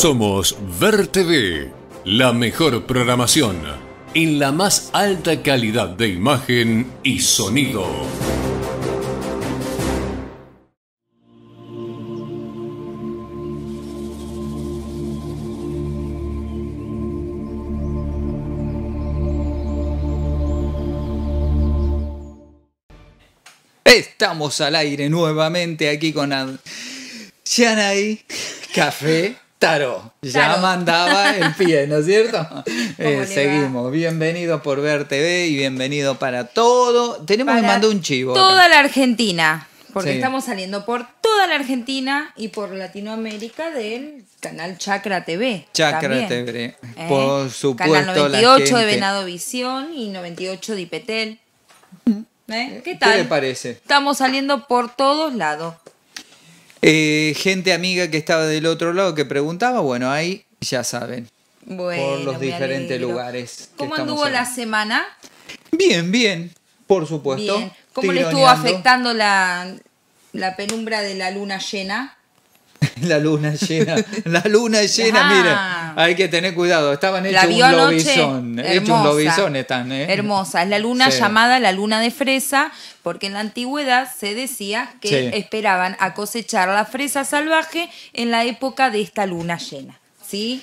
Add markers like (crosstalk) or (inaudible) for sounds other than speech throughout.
Somos Ver TV, la mejor programación en la más alta calidad de imagen y sonido. Estamos al aire nuevamente aquí con Yanay Café Taro. Ya mandaba el (laughs) pie, ¿no es cierto? Eh, seguimos. Bienvenido por Ver TV y bienvenido para todo. Tenemos que Para mandar un chivo. acá. Toda la Argentina. Porque Sí. estamos saliendo por toda la Argentina y por Latinoamérica del canal Chakra TV. Chakra también. TV. ¿Eh? Por supuesto, Canal la 98 de Venado Visión y 98 de Ipetel. ¿Eh? ¿Qué ¿Qué tal? le parece? Estamos saliendo por todos lados. Eh, gente amiga que estaba del otro lado que preguntaba, bueno, ahí ya saben. Bueno, por los diferentes alegro. lugares. ¿Cómo anduvo la semana? Bien, bien, por supuesto. Bien. ¿Cómo le estuvo afectando la, la penumbra de la luna llena? (laughs) La luna llena, la luna llena, mira, hay que tener cuidado, estaban hechos un lobizón, hechos un lobizón están, ¿eh? Hermosa. Es la luna Sí. llamada la luna de fresa, porque en la antigüedad se decía que Sí. esperaban a cosechar la fresa salvaje en la época de esta luna llena. ¿Sí?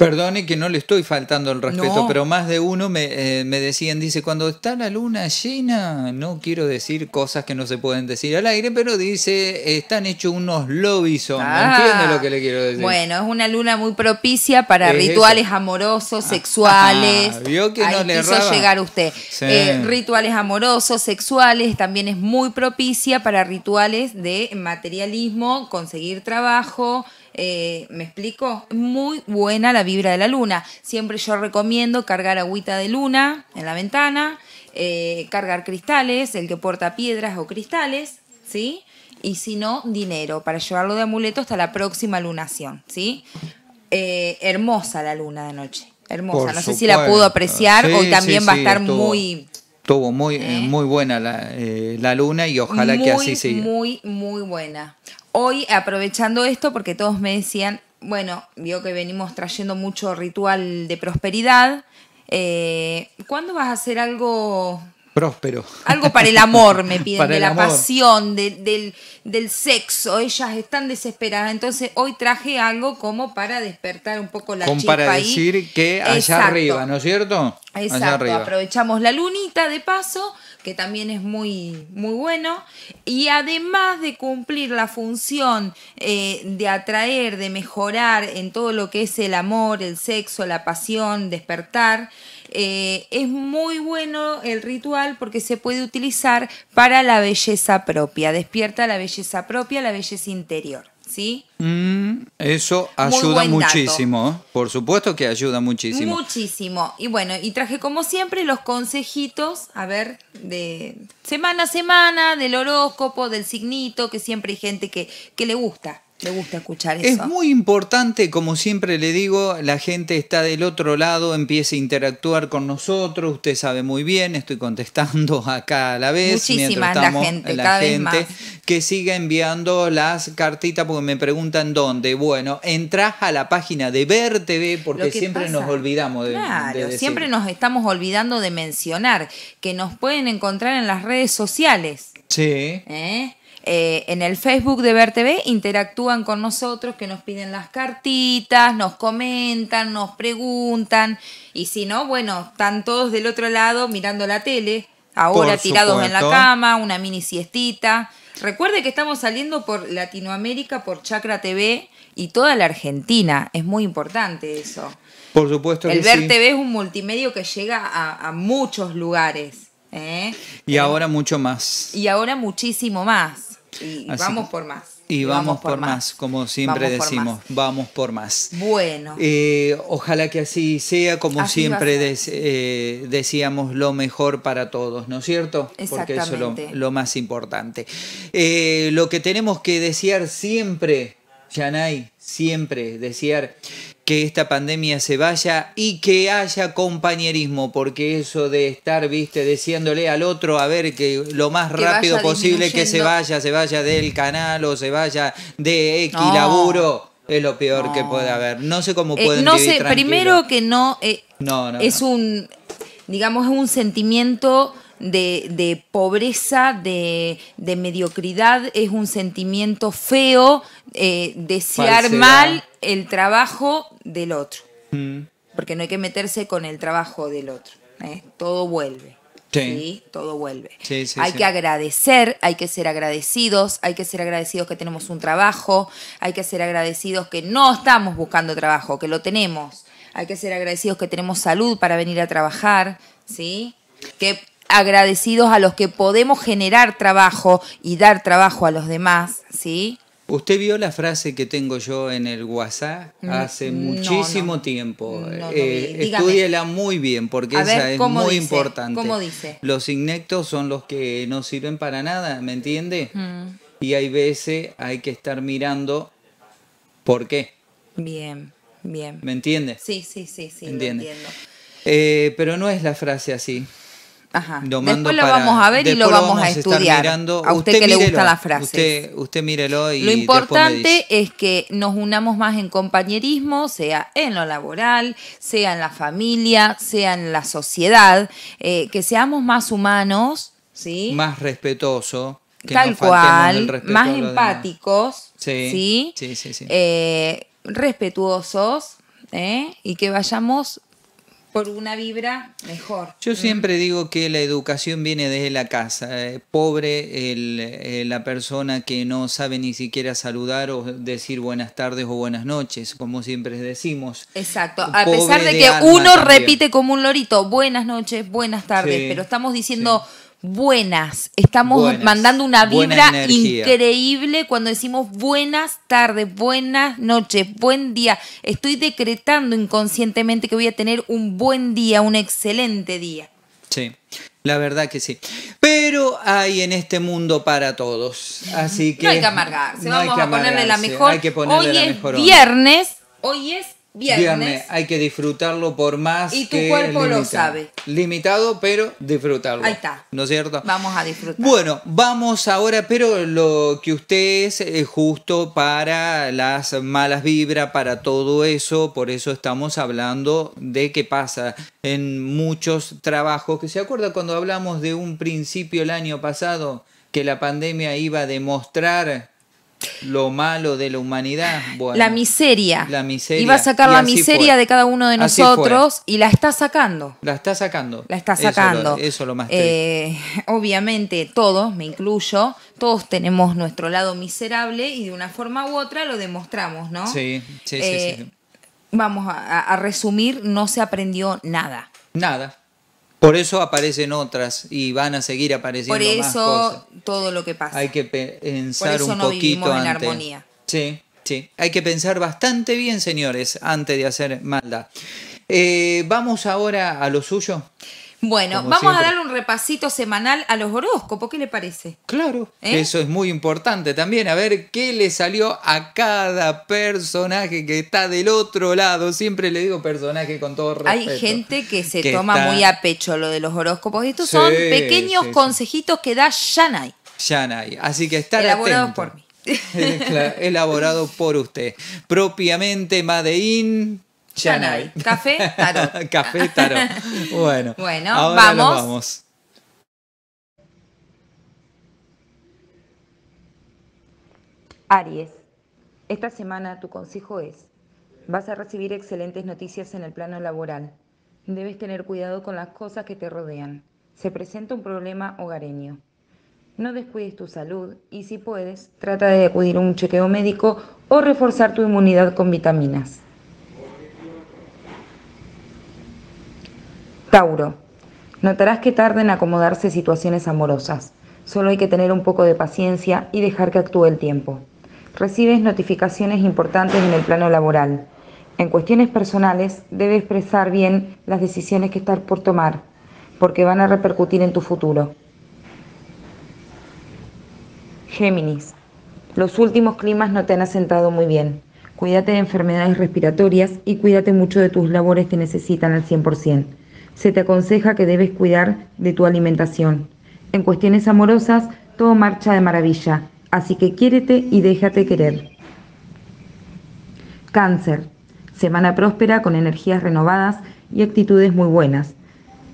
Perdone que no le estoy faltando el respeto, No. pero más de uno me, eh, me decían, dice, cuando está la luna llena, no quiero decir cosas que no se pueden decir al aire, pero dice, están hechos unos lobizón, Ah. ¿entiende lo que le quiero decir? Bueno, es una luna muy propicia para Es rituales eso. amorosos, sexuales. Ah, ¿vio que no le quiso erraba? llegar usted. Sí. Eh, rituales amorosos, sexuales, también es muy propicia para rituales de materialismo, conseguir trabajo. Eh, ¿Me explico? Muy buena la vibra de la luna. Siempre yo recomiendo cargar agüita de luna en la ventana, eh, cargar cristales, el que porta piedras o cristales, ¿sí? Y si no, dinero, para llevarlo de amuleto hasta la próxima lunación, ¿sí? Eh, hermosa la luna de noche. Hermosa. Por no sé si la pudo apreciar. Sí, Hoy también sí, va a estar muy, Estuvo muy, eh, muy buena la, eh, la luna y ojalá muy, que así siga. muy, muy buena. Hoy, aprovechando esto, porque todos me decían, bueno, vio que venimos trayendo mucho ritual de prosperidad. eh, ¿Cuándo vas a hacer algo Próspero. Algo para el amor, me (laughs) piden, Para de la amor. pasión, de- del, del sexo. Ellas están desesperadas. Entonces, hoy traje algo como para despertar un poco la Como chispa para ahí. decir que allá Exacto. arriba, ¿no es cierto? Allá Exacto, arriba. aprovechamos la lunita de paso, que también es muy, muy bueno. Y además de cumplir la función eh, de atraer, de mejorar en todo lo que es el amor, el sexo, la pasión, despertar, eh, es muy bueno el ritual porque se puede utilizar para la belleza propia. Despierta la belleza propia, la belleza interior. ¿Sí? Mm, eso ayuda muchísimo. ¿eh? Por supuesto que ayuda muchísimo. Muchísimo. Y bueno, y traje como siempre los consejitos, a ver, de semana a semana, del horóscopo, del signito, que siempre hay gente que, que le gusta, le gusta escuchar Es eso. muy importante, como siempre le digo, la gente está del otro lado, empieza a interactuar con nosotros, usted sabe muy bien, estoy contestando (laughs) acá a la vez. Muchísima mientras es la estamos- gente, cada vez más. que siga enviando las cartitas porque me preguntan dónde. Bueno, entras a la página de Ver TV porque siempre pasa- nos olvidamos de, Claro, de decir. siempre nos estamos olvidando de mencionar que nos pueden encontrar en las redes sociales. Sí. ¿eh? Eh, en el Facebook de Ver TV interactúan con nosotros, que nos piden las cartitas, nos comentan, nos preguntan. Y si no, bueno, están todos del otro lado mirando la tele, ahora Por tirados en la cama, una mini siestita. Recuerde que estamos saliendo por Latinoamérica, por Chakra TV y toda la Argentina. Es muy importante eso. Por supuesto El que Ver sí. TV es un multimedio que llega a, a muchos lugares. ¿eh? Y ahora mucho más. Y ahora muchísimo más. Y vamos por más. Y vamos, por más, como siempre Vamos decimos, vamos por más. Bueno. Eh, ojalá que así sea, como Así siempre des- eh, decíamos, lo mejor para todos, ¿no es cierto? Porque eso es lo, Exactamente. lo más importante. Eh, lo que tenemos que desear siempre, Yanay, siempre desear que esta pandemia se vaya y que haya compañerismo, porque eso de estar, viste, deseándole al otro a ver que lo más Que rápido posible que se vaya, se vaya del canal o se vaya de X No. laburo. Es lo peor No. que puede haber. No sé cómo Eh, pueden no vivir sé, primero que no, eh, No, no, es no. un, digamos, es un sentimiento de, de pobreza, de, de mediocridad, es un sentimiento feo, eh, desear Falsedad. mal el trabajo del otro, Mm, porque no hay que meterse con el trabajo del otro, ¿eh? todo vuelve. Sí. Todo vuelve. Sí, sí, hay que agradecer, hay que ser agradecidos, hay que ser agradecidos que tenemos un trabajo, hay que ser agradecidos que no estamos buscando trabajo, que lo tenemos. Hay que ser agradecidos que tenemos salud para venir a trabajar, ¿sí? Que agradecidos a los que podemos generar trabajo y dar trabajo a los demás, ¿sí? Usted vio la frase que tengo yo en el WhatsApp Mm, hace no, muchísimo no. tiempo. No, Eh, estúdiela muy bien porque A esa ver, es ¿cómo muy dice? importante. ¿Cómo dice? Los inectos son los que no sirven para nada, ¿me entiende? Mm, Y hay veces hay que estar mirando por qué, bien, bien. ¿me entiende? Sí, sí, sí, sí, lo Entiende. entiendo. Eh, pero no es la frase así. Ajá. Lo mando Después lo para- vamos a ver y lo vamos, a estudiar. mirando. A usted, que le mírelo, gustan las frases. Usted, usted mírelo y Lo importante es que nos unamos más en compañerismo, sea en lo laboral, sea en la familia, sea en la sociedad, eh, que seamos más humanos, ¿sí? más respetuoso. Que Tal cual, más empáticos, Sí, ¿sí? sí, sí, sí. Eh, respetuosos, ¿eh? y que vayamos por una vibra mejor. Yo siempre digo que la educación viene desde la casa. Eh, pobre el, eh, la persona que no sabe ni siquiera saludar o decir buenas tardes o buenas noches, como siempre decimos. Exacto, a Pobre pesar de de que uno también. repite como un lorito, buenas noches, buenas tardes, Sí, pero estamos diciendo buenas, estamos Buenas, mandando una vibra increíble cuando decimos buenas tardes, buenas noches, buen día. Estoy decretando inconscientemente que voy a tener un buen día, un excelente día. Sí, la verdad que sí. Pero hay en este mundo para todos. Así que. no hay que amargarse, no vamos que a ponerle la mejor. Hay que ponerle hoy la es mejor viernes, hoy es viernes. Viernes, hay que disfrutarlo por más Y tu que cuerpo lo sabe. Limitado, pero disfrutarlo. Ahí está. ¿No es cierto? Vamos a disfrutar. Bueno, vamos ahora, pero lo que usted es justo para las malas vibras, para todo eso, por eso estamos hablando de qué pasa en muchos trabajos. Que se acuerda cuando hablamos de un principio el año pasado que la pandemia iba a demostrar lo malo de la humanidad. Bueno, la miseria. La miseria. Iba a sacar Y la miseria fue. de cada uno de nosotros y la está sacando. La está sacando. La está Eso lo- sacando. Eso es lo más. Eh, (laughs) obviamente todos, me incluyo, todos tenemos nuestro lado miserable y de una forma u otra lo demostramos, ¿no? Sí, sí, sí, Eh, sí, sí. Vamos a, a resumir, no se aprendió nada. Nada. Por eso aparecen otras y van a seguir apareciendo Por más eso cosas. todo lo que pasa. Hay que pe- pensar eso un no poquito vivimos en antes. armonía. Sí, sí. Hay que pensar bastante bien, señores, antes de hacer maldad. Eh, Vamos ahora a lo suyo. Bueno, Como vamos a darle un repasito semanal a los horóscopos, ¿qué le parece? Claro, ¿Eh? eso es muy importante también. A ver qué le salió a cada personaje que está del otro lado. Siempre le digo personaje con todo respeto. Hay gente que se Que toma está- muy a pecho lo de los horóscopos. Estos Sí, son pequeños sí, sí. consejitos que da Shanai, Yanay. Así que estar elaborados por mí. (laughs) Elaborado por usted. Propiamente Madein Café, tarot. (laughs) Café tarot. Bueno, Bueno, ahora nos vamos. vamos. Aries, esta semana tu consejo es, vas a recibir excelentes noticias en el plano laboral. Debes tener cuidado con las cosas que te rodean. Se presenta un problema hogareño. No descuides tu salud y si puedes, trata de acudir a un chequeo médico o reforzar tu inmunidad con vitaminas. Tauro, notarás que tarda en acomodarse situaciones amorosas. Solo hay que tener un poco de paciencia y dejar que actúe el tiempo. Recibes notificaciones importantes en el plano laboral. En cuestiones personales, debes expresar bien las decisiones que estás por tomar, porque van a repercutir en tu futuro. Géminis, los últimos climas no te han asentado muy bien. Cuídate de enfermedades respiratorias y cuídate mucho de tus labores que necesitan al 100%. Se te aconseja que debes cuidar de tu alimentación. En cuestiones amorosas, todo marcha de maravilla, así que quiérete y déjate querer. Cáncer. Semana próspera con energías renovadas y actitudes muy buenas.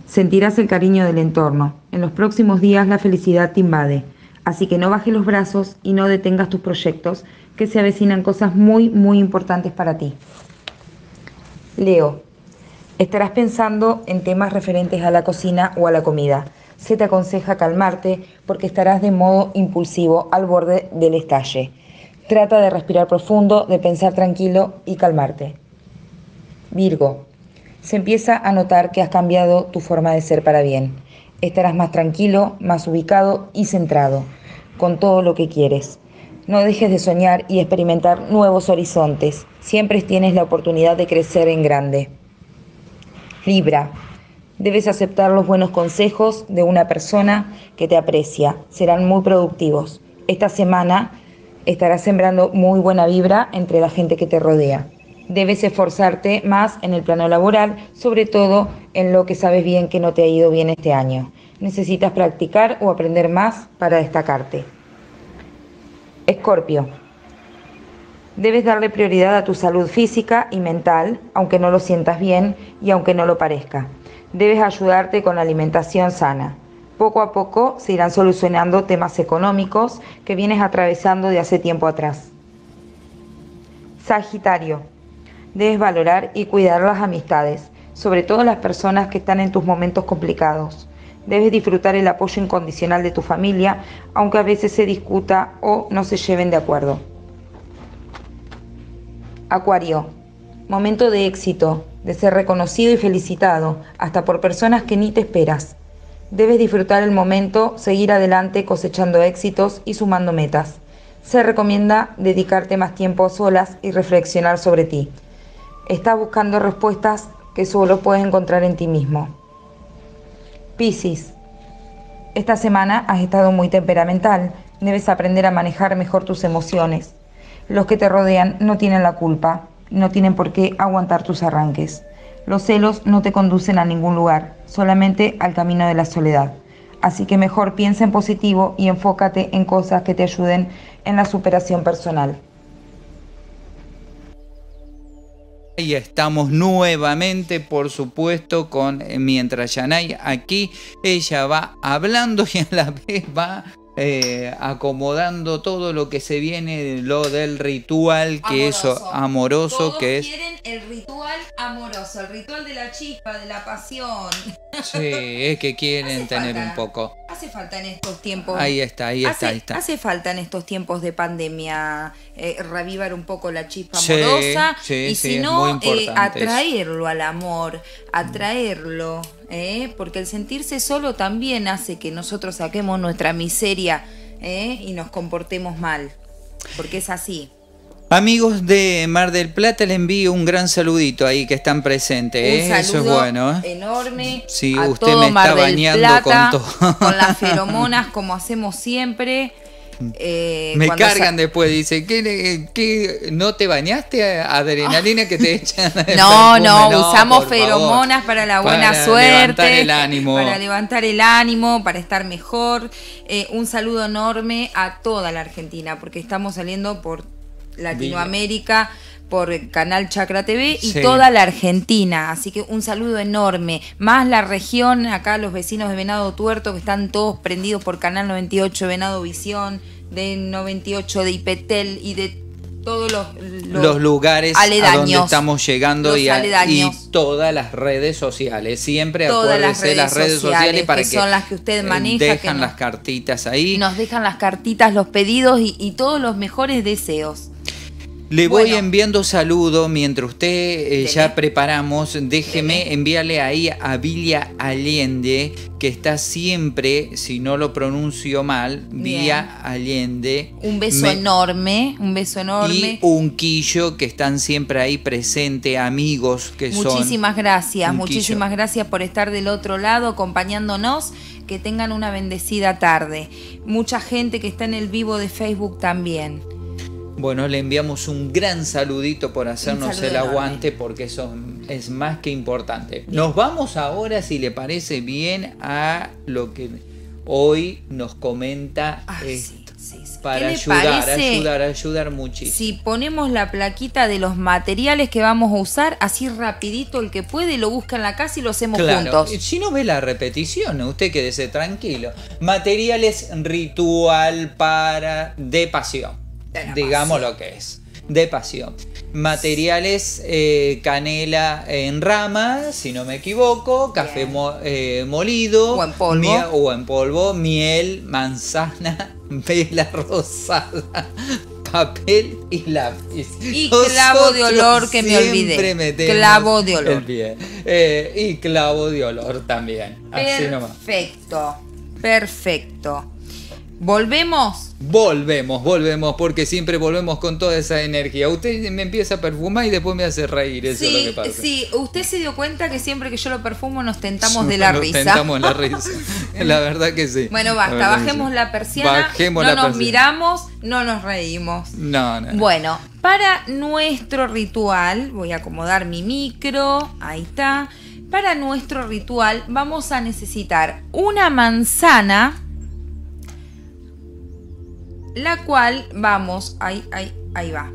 Sentirás el cariño del entorno. En los próximos días la felicidad te invade. Así que no bajes los brazos y no detengas tus proyectos, que se avecinan cosas muy, muy importantes para ti. Leo. Estarás pensando en temas referentes a la cocina o a la comida. Se te aconseja calmarte porque estarás de modo impulsivo al borde del estalle. Trata de respirar profundo, de pensar tranquilo y calmarte. Virgo. Se empieza a notar que has cambiado tu forma de ser para bien. Estarás más tranquilo, más ubicado y centrado con todo lo que quieres. No dejes de soñar y experimentar nuevos horizontes. Siempre tienes la oportunidad de crecer en grande. Libra. Debes aceptar los buenos consejos de una persona que te aprecia. Serán muy productivos. Esta semana estarás sembrando muy buena vibra entre la gente que te rodea. Debes esforzarte más en el plano laboral, sobre todo en lo que sabes bien que no te ha ido bien este año. Necesitas practicar o aprender más para destacarte. Escorpio. Debes darle prioridad a tu salud física y mental, aunque no lo sientas bien y aunque no lo parezca. Debes ayudarte con la alimentación sana. Poco a poco se irán solucionando temas económicos que vienes atravesando de hace tiempo atrás. Sagitario. Debes valorar y cuidar las amistades, sobre todo las personas que están en tus momentos complicados. Debes disfrutar el apoyo incondicional de tu familia, aunque a veces se discuta o no se lleven de acuerdo. Acuario. Momento de éxito, de ser reconocido y felicitado, hasta por personas que ni te esperas. Debes disfrutar el momento, seguir adelante cosechando éxitos y sumando metas. Se recomienda dedicarte más tiempo a solas y reflexionar sobre ti. Estás buscando respuestas que solo puedes encontrar en ti mismo. Piscis. Esta semana has estado muy temperamental. Debes aprender a manejar mejor tus emociones. Los que te rodean no tienen la culpa, no tienen por qué aguantar tus arranques. Los celos no te conducen a ningún lugar, solamente al camino de la soledad. Así que mejor piensa en positivo y enfócate en cosas que te ayuden en la superación personal. Y estamos nuevamente, por supuesto, con Mientras Yanay aquí. Ella va hablando y a la vez va eh, acomodando todo lo que se viene, lo del ritual, que Amoroso. eso amoroso, Todos que es... quieren el ritual amoroso, el ritual de la chispa, de la pasión. Sí, es que quieren Hace tener falta. un poco. Hace falta en estos tiempos. Ahí está, ahí está, hace, ahí está. hace falta en estos tiempos de pandemia eh, revivar un poco la chispa amorosa sí, y si no, eh, atraerlo al amor, atraerlo, eh, porque el sentirse solo también hace que nosotros saquemos nuestra miseria y nos comportemos mal, porque es así. Amigos de Mar del Plata, le envío un gran saludito ahí que están presentes. Un. Eso es bueno. ¿eh? enorme Sí, a usted todo me Mar está del bañando Plata, con todo. con las (laughs) feromonas como hacemos siempre. Eh, Me cargan después, dice, ¿qué, qué, no te bañaste? Adrenalina que te (laughs) echan. No, perfume? no, usamos favor. feromonas para la buena Para suerte. levantar el ánimo. Para levantar el ánimo, para estar mejor. Eh, un saludo enorme a toda la Argentina, porque estamos saliendo por Latinoamérica, por Canal Chacra TV y Sí. toda la Argentina. Así que un saludo enorme. Más la región, acá los vecinos de Venado Tuerto, que están todos prendidos por Canal 98 Venado Visión, de 98 de Ipetel y de todos los, los lugares a donde aledaños. estamos llegando y, a- y aledaños. todas las redes sociales. Siempre Todas las acuérdese las redes sociales, para que que, son las que usted eh, maneja, que Dejan no- las cartitas ahí. Nos dejan las cartitas, los pedidos y, y todos los mejores deseos. Le voy Bueno. enviando saludos mientras usted eh, ya preparamos. Déjeme Dele. enviarle ahí a Vilia Allende, que está siempre, si no lo pronuncio mal. Villa Allende. Un beso Me- enorme, un beso Y enorme. un quillo que están siempre ahí presente, amigos que son. Muchísimas gracias, muchísimas gracias por estar del otro lado acompañándonos. Que tengan una bendecida tarde. Mucha gente que está en el vivo de Facebook también. Bueno, le enviamos un gran saludito por hacernos el enorme. aguante porque eso es más que importante. Nos vamos ahora, si le parece bien, a lo que hoy nos comenta Ay, esto. sí, sí, sí. para ayudar, ayudar, ayudar muchísimo. Si ponemos la plaquita de los materiales que vamos a usar, así rapidito el que puede lo busca en la casa y lo hacemos Claro, juntos. si no ve la repetición, usted quédese tranquilo. Materiales ritual para de pasión. Digamos lo que es. De pasión. Materiales eh, canela en rama, si no me equivoco, café mo- eh, molido, O en polvo. mie- o en polvo, miel, manzana, (laughs) vela rosada, (laughs) papel y lápiz. Y clavo de olor, que me olvidé. Clavo de olor. el pie. Eh, y clavo de olor también. Así nomás. Perfecto, perfecto. ¿Volvemos? Volvemos, volvemos, porque siempre volvemos con toda esa energía. Usted me empieza a perfumar y después me hace reír, eso es lo Sí, que pasa. sí, usted se dio cuenta que siempre que yo lo perfumo nos tentamos de la Nos risa. Tentamos la risa. (laughs) La verdad que sí. Bueno, basta, bajemos sí. la persiana, Bajemos no la nos persiana. miramos, no nos reímos. No. no. Bueno, para nuestro ritual, voy a acomodar mi micro, ahí está. Para nuestro ritual vamos a necesitar una manzana, la cual vamos, ahí, ahí, ahí va.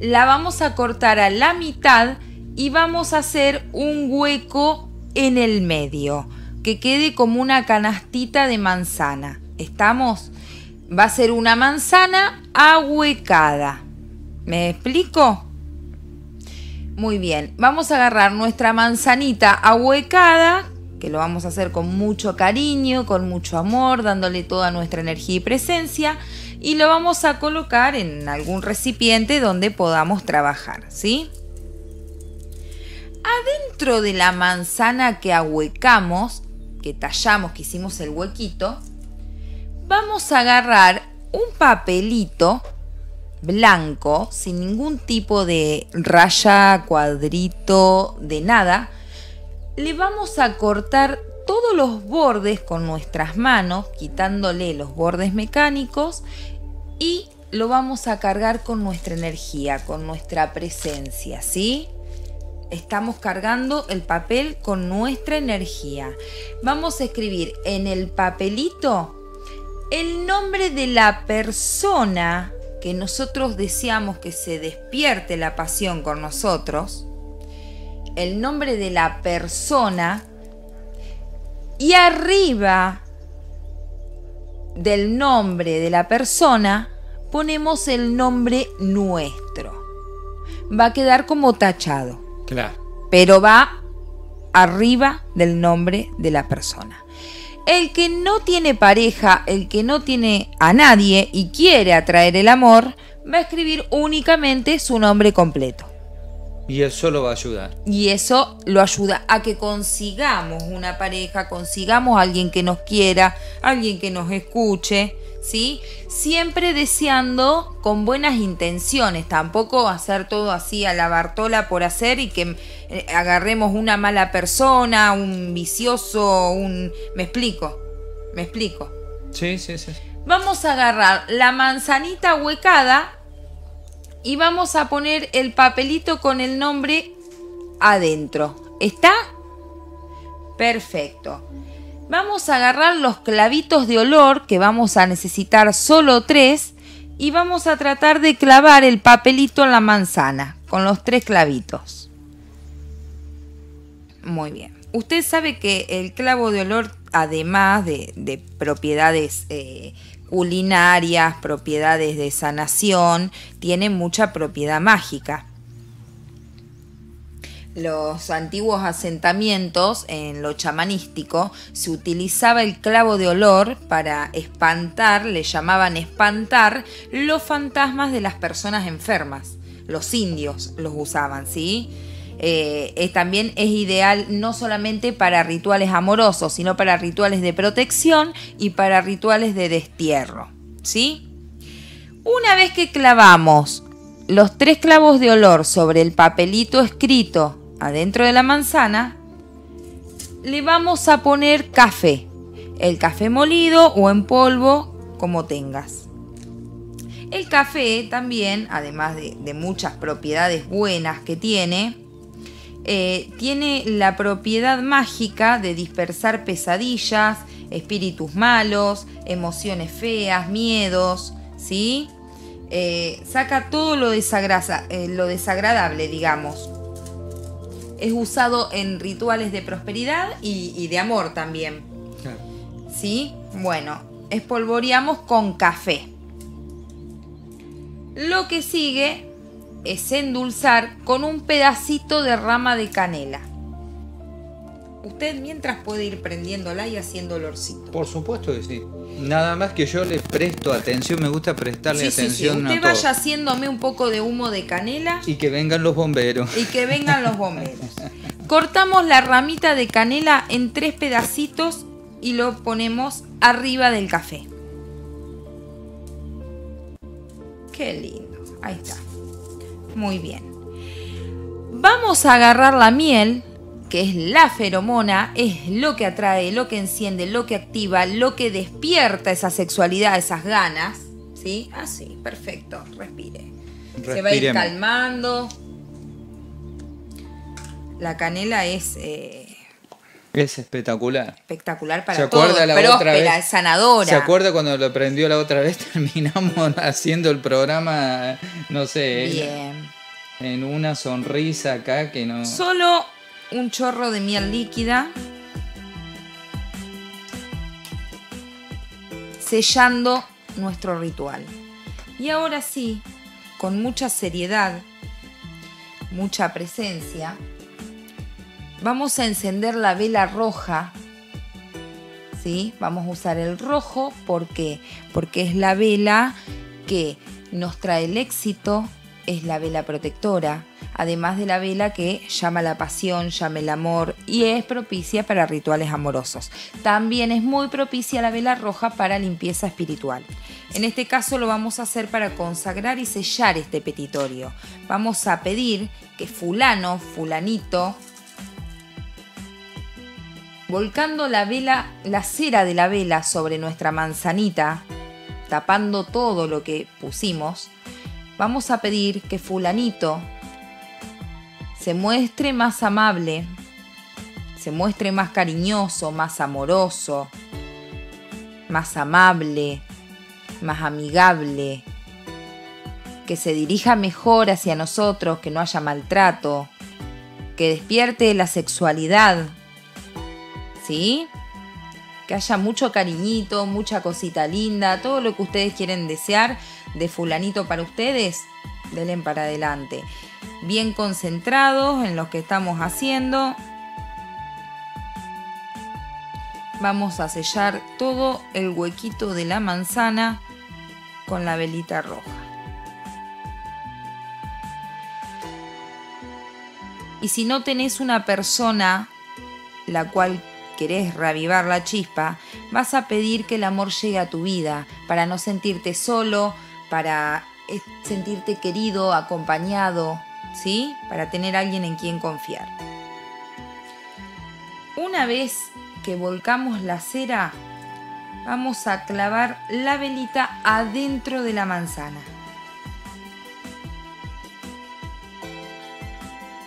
La vamos a cortar a la mitad y vamos a hacer un hueco en el medio, que quede como una canastita de manzana. ¿Estamos? Va a ser una manzana ahuecada. ¿Me explico? Muy bien, vamos a agarrar nuestra manzanita ahuecada, que lo vamos a hacer con mucho cariño, con mucho amor, dándole toda nuestra energía y presencia, y lo vamos a colocar en algún recipiente donde podamos trabajar, ¿sí? Adentro de la manzana que ahuecamos, que tallamos, que hicimos el huequito, vamos a agarrar un papelito blanco, sin ningún tipo de raya, cuadrito, de nada. Le vamos a cortar todos los bordes con nuestras manos, quitándole los bordes mecánicos y lo vamos a cargar con nuestra energía, con nuestra presencia, ¿sí? Estamos cargando el papel con nuestra energía. Vamos a escribir en el papelito el nombre de la persona que nosotros deseamos que se despierte la pasión con nosotros, el nombre de la persona y arriba del nombre de la persona ponemos el nombre nuestro. Va a quedar como tachado Claro. pero va arriba del nombre de la persona. El que no tiene pareja, el que no tiene a nadie y quiere atraer el amor, va a escribir únicamente su nombre completo. Y eso lo va a ayudar. Y eso lo ayuda a que consigamos una pareja, consigamos a alguien que nos quiera, alguien que nos escuche, ¿sí? Siempre deseando con buenas intenciones, tampoco hacer todo así a la Bartola por hacer y que eh, agarremos una mala persona, un vicioso, un... ¿Me explico? ¿Me explico? Sí, sí, sí. Vamos a agarrar la manzanita huecada y vamos a poner el papelito con el nombre adentro. ¿Está? Perfecto. Vamos a agarrar los clavitos de olor, que vamos a necesitar solo tres, y vamos a tratar de clavar el papelito en la manzana, con los tres clavitos. Muy bien. Usted sabe que el clavo de olor, además de, de propiedades eh, culinarias, propiedades de sanación, tiene mucha propiedad mágica. Los antiguos asentamientos en lo chamanístico se utilizaba el clavo de olor para espantar, le llamaban espantar los fantasmas de las personas enfermas. Los indios los usaban, ¿sí? Eh, también es ideal no solamente para rituales amorosos, sino para rituales de protección y para rituales de destierro, ¿sí? Una vez que clavamos los tres clavos de olor sobre el papelito escrito adentro de la manzana, le vamos a poner café, el café molido o en polvo, como tengas. El café también, además de, de muchas propiedades buenas que tiene, eh, tiene la propiedad mágica de dispersar pesadillas, espíritus malos, emociones feas, miedos, ¿sí? Eh, saca todo lo, desagrasa- eh, lo desagradable, digamos. Es usado en rituales de prosperidad y, y de amor también. ¿Sí? Bueno, espolvoreamos con café. Lo que sigue es endulzar con un pedacito de rama de canela. Usted mientras puede ir prendiéndola y haciendo olorcito. Por supuesto que sí. Nada más que yo le presto atención, me gusta prestarle Sí, sí, sí. atención Usted a todo. vaya haciéndome un poco de humo de canela Y que vengan los bomberos. y que vengan los bomberos. Cortamos la ramita de canela en tres pedacitos y lo ponemos arriba del café. Qué lindo. Ahí está. Muy bien. Vamos a agarrar la miel, que es la feromona, es lo que atrae, lo que enciende, lo que activa, lo que despierta esa sexualidad, esas ganas. ¿Sí? Así, perfecto. Respire. Se va a ir calmando. La canela es eh, Es espectacular. espectacular para ¿Se acuerda la próspera, otra vez? sanadora. ¿Se acuerda cuando lo prendió la otra vez? (laughs) Terminamos haciendo el programa, no sé, Bien. en una sonrisa acá que no. Solo un chorro de miel líquida. Sellando nuestro ritual. Y ahora sí, con mucha seriedad, mucha presencia, vamos a encender la vela roja. ¿Sí? Vamos a usar el rojo ¿por qué? porque es la vela que nos trae el éxito, es la vela protectora, además de la vela que llama la pasión, llama el amor y es propicia para rituales amorosos. También es muy propicia la vela roja para limpieza espiritual. En este caso lo vamos a hacer para consagrar y sellar este petitorio. Vamos a pedir que fulano, fulanito, volcando la vela, la cera de la vela sobre nuestra manzanita, tapando todo lo que pusimos, vamos a pedir que fulanito se muestre más amable, se muestre más cariñoso, más amoroso, más amable, más amigable, que se dirija mejor hacia nosotros, que no haya maltrato, que despierte la sexualidad, ¿sí? Que haya mucho cariñito, mucha cosita linda, todo lo que ustedes quieren desear de fulanito para ustedes, denle para adelante. Bien concentrados en lo que estamos haciendo. Vamos a sellar todo el huequito de la manzana con la velita roja. Y si no tenés una persona la cual querés reavivar la chispa, vas a pedir que el amor llegue a tu vida para no sentirte solo, para sentirte querido, acompañado, ¿sí? Para tener alguien en quien confiar. Una vez que volcamos la cera, vamos a clavar la velita adentro de la manzana.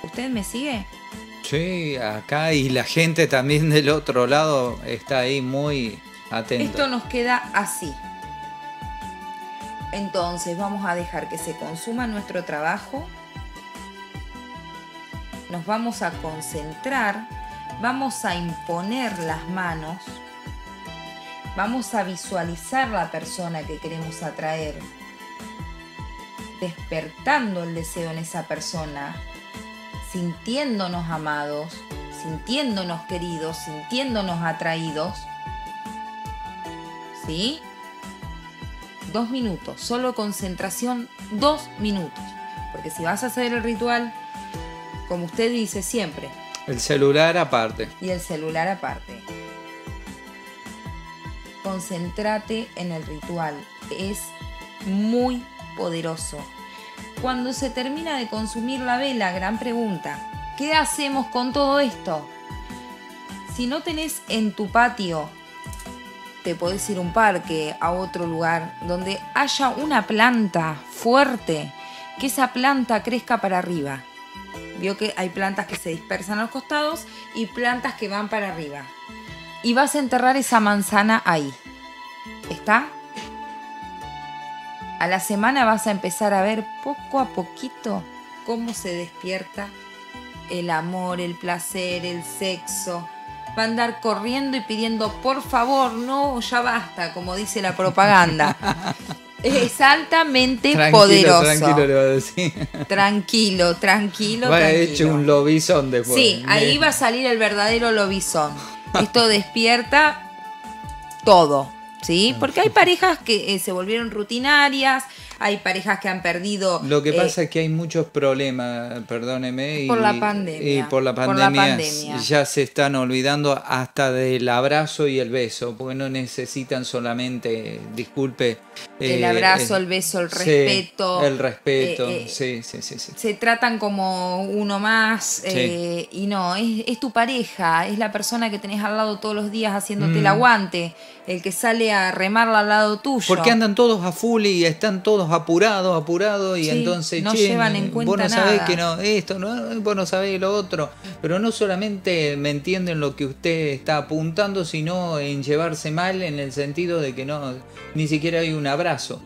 ¿Usted me sigue? Sí, acá y la gente también del otro lado está ahí muy atenta. Esto nos queda así. Entonces vamos a dejar que se consuma nuestro trabajo. Nos vamos a concentrar. Vamos a imponer las manos. Vamos a visualizar la persona que queremos atraer. Despertando el deseo en esa persona. Sintiéndonos amados. Sintiéndonos queridos. Sintiéndonos atraídos. ¿Sí? Dos minutos, solo concentración, dos minutos. Porque si vas a hacer el ritual, como usted dice siempre, El celular aparte. y el celular aparte, concéntrate en el ritual. Es muy poderoso. Cuando se termina de consumir la vela, gran pregunta, ¿qué hacemos con todo esto? Si no tenés en tu patio te podés ir a un parque, a otro lugar, donde haya una planta fuerte, que esa planta crezca para arriba. Vio que hay plantas que se dispersan a los costados y plantas que van para arriba. Y vas a enterrar esa manzana ahí. ¿Está? A la semana vas a empezar a ver poco a poquito cómo se despierta el amor, el placer, el sexo. Va a andar corriendo y pidiendo, por favor, no, ya basta, como dice la propaganda. (laughs) Es altamente Tranquilo, poderoso. tranquilo le va a decir. Tranquilo, tranquilo. Va a tranquilo. hecho un lobizón después. Sí, ahí va a salir el verdadero lobizón. Esto despierta todo, ¿sí? Porque hay parejas que eh, se volvieron rutinarias, hay parejas que han perdido... Lo que eh, pasa es que hay muchos problemas, perdóneme. Por y, la pandemia, Y por la por la pandemia, pandemia. ya se están olvidando hasta del abrazo y el beso, porque no necesitan solamente, disculpe. el eh, abrazo, eh, el beso, el sí, respeto. el respeto, eh, sí, sí, sí. sí. se tratan como uno más y no, es, es tu pareja, es la persona que tenés al lado todos los días haciéndote el aguante, el que sale a remarla al lado tuyo. Mm. Porque andan todos a full y están todos apurados, apurados, y Sí, entonces, no che, llevan en vos cuenta no sabés nada. que no, esto, no, vos no sabés lo otro. Pero no solamente me entienden lo que usted está apuntando, sino en llevarse mal en el sentido de que no, ni siquiera hay un abrazo.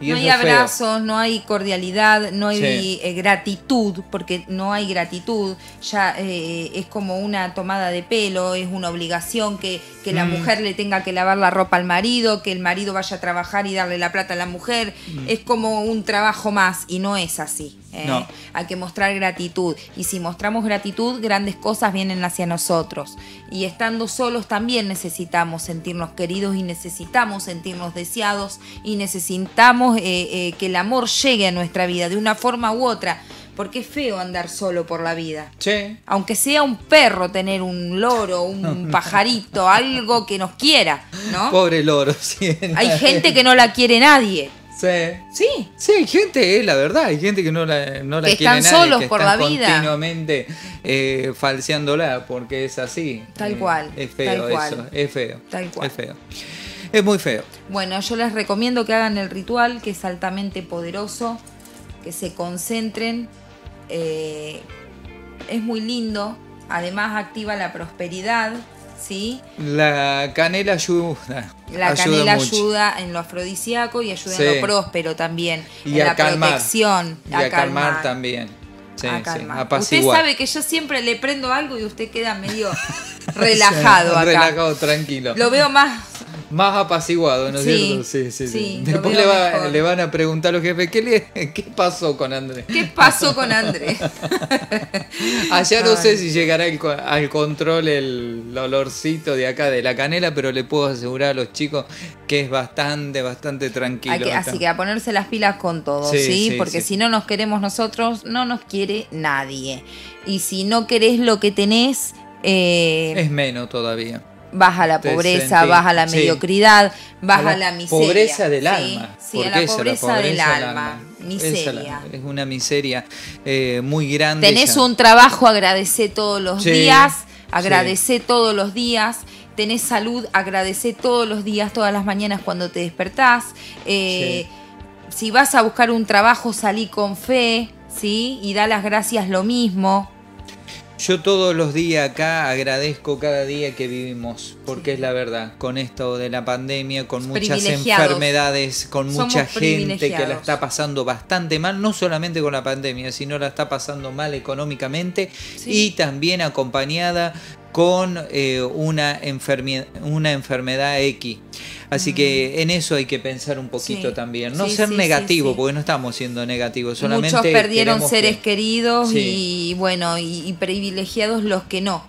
Y no hay abrazos, no hay cordialidad, no hay Sí. eh, gratitud, porque no hay gratitud, ya eh, es como una tomada de pelo, es una obligación que, que la Mm. mujer le tenga que lavar la ropa al marido, que el marido vaya a trabajar y darle la plata a la mujer, es como un trabajo más y no es así. ¿Eh? No. Hay que mostrar gratitud y si mostramos gratitud, grandes cosas vienen hacia nosotros. Y estando solos también necesitamos sentirnos queridos y necesitamos sentirnos deseados y necesitamos eh, eh, que el amor llegue a nuestra vida de una forma u otra, porque es feo andar solo por la vida. Che, Aunque sea un perro, tener un loro, un (laughs) pajarito, algo que nos quiera, ¿no? pobre loro. sí. Hay gente que no la quiere nadie. Sí. Sí, Sí, hay gente, es la verdad, hay gente que no la, no la Que quiere están nadie, solos que por están la vida. continuamente eh, falseándola, porque es así. Tal Eh, cual, Es feo tal cual. eso, es feo. Tal cual. Es feo. Es muy feo. Bueno, yo les recomiendo que hagan el ritual, que es altamente poderoso, que se concentren. eh, es muy lindo, además activa la prosperidad, ¿sí? La canela ayuda. La ayuda canela mucho. ayuda en lo afrodisíaco y ayuda Sí. en lo próspero también, Y en a la calmar. protección, Y a, calmar también. Sí, a sí, calmar. Usted sabe que yo siempre le prendo algo y usted queda medio (laughs) relajado acá. Relajado, tranquilo. Lo veo más Más apaciguado, ¿no es Sí, cierto? Sí, sí, sí. Después le, va- le van a preguntar a los jefes, ¿qué, le, ¿qué pasó con Andrés? ¿Qué pasó con Andrés? (laughs) Allá no Ay. sé si llegará el al control el olorcito de acá de la canela, pero le puedo asegurar a los chicos que es bastante, bastante tranquilo. Hay que- acá. así que a ponerse las pilas con todo, Sí, Porque si no nos queremos nosotros, no nos quiere nadie. Y si no querés lo que tenés, eh, Es menos todavía. Vas a la pobreza, sentí- vas a la mediocridad, vas A a la la, miseria. pobreza del ¿sí? alma, Sí, a la esa es la pobreza, del pobreza alma. Miseria. es una miseria eh, muy grande. Tenés ya. un trabajo, agradecé todos los días, agradecé todos los días. Tenés salud, agradecé todos los días, todas las mañanas cuando te despertás. Eh, Si vas a buscar un trabajo, salí con fe, ¿sí? Y da las gracias lo mismo. Yo todos los días acá agradezco cada día que vivimos, porque es la verdad, con esto de la pandemia, con muchas enfermedades, con Somos mucha gente que la está pasando bastante mal, no solamente con la pandemia, sino la está pasando mal económicamente Sí. y también acompañada con eh, una, enfermi- una enfermedad X. Así que en eso hay que pensar un poquito Mm. Sí. también. No Sí, ser sí, negativo, porque no estamos siendo negativos. Solamente Muchos perdieron seres que- queridos y bueno, y, y privilegiados los que no.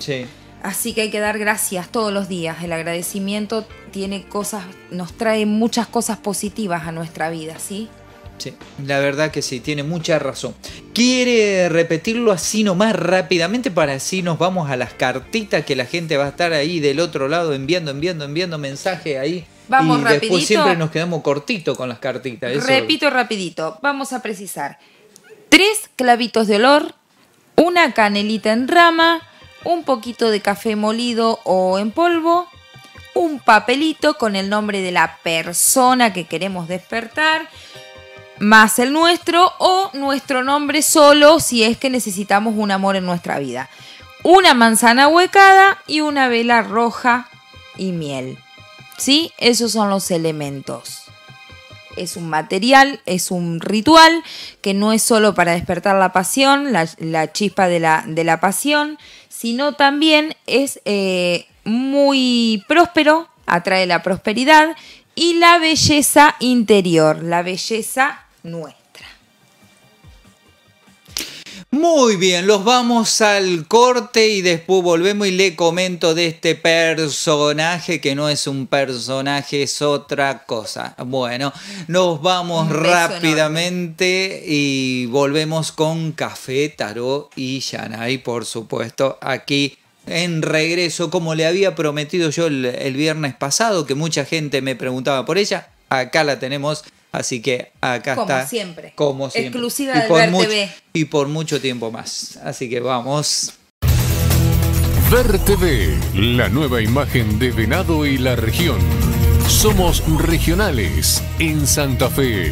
Sí. Así que hay que dar gracias todos los días. El agradecimiento tiene cosas, nos trae muchas cosas positivas a nuestra vida, ¿sí? Sí, la verdad que sí, tiene mucha razón. ¿Quiere repetirlo así nomás rápidamente para así nos vamos a las cartitas que la gente va a estar ahí del otro lado enviando, enviando, enviando mensajes ahí? Vamos y rapidito. después siempre nos quedamos cortitos con las cartitas. eso- Repito rapidito, vamos a precisar. Tres clavitos de olor, una canelita en rama, un poquito de café molido o en polvo, un papelito con el nombre de la persona que queremos despertar, más el nuestro o nuestro nombre solo si es que necesitamos un amor en nuestra vida. Una manzana huecada y una vela roja y miel. ¿Sí? Esos son los elementos. es un material, es un ritual que no es solo para despertar la pasión, la, chispa de la, de la, pasión, sino también es eh, muy próspero, atrae la prosperidad y la belleza interior, la belleza nuestra. Muy bien, los vamos al corte y después volvemos y le comento de este personaje que no es un personaje, es otra cosa. Bueno, nos vamos rápidamente y volvemos con Café, Tarot y Yanay, por supuesto, aquí en regreso, como le había prometido yo el, el viernes pasado, que mucha gente me preguntaba por ella. Acá la tenemos Así que acá como está. Siempre. Como siempre. Exclusiva de Ver TV. Y por mucho tiempo más. Así que vamos. Ver TV, la nueva imagen de Venado y la región. Somos regionales en Santa Fe.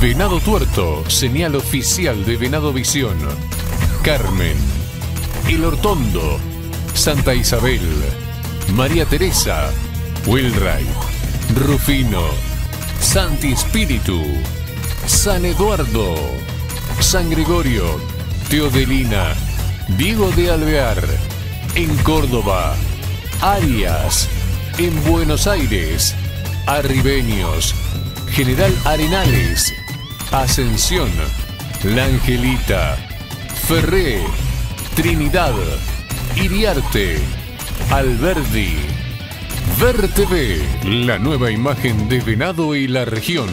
Venado Tuerto, señal oficial de Venado Visión. Carmen, El Hortondo, Santa Isabel, María Teresa, Wilray, Rufino. Santi Espíritu, San Eduardo, San Gregorio, Teodelina, Diego de Alvear, en Córdoba, Arias, en Buenos Aires, Arribeños, General Arenales, Ascensión, La Angelita, Ferré, Trinidad, Iriarte, Alberdi. Ver TV, la nueva imagen de Venado y la región.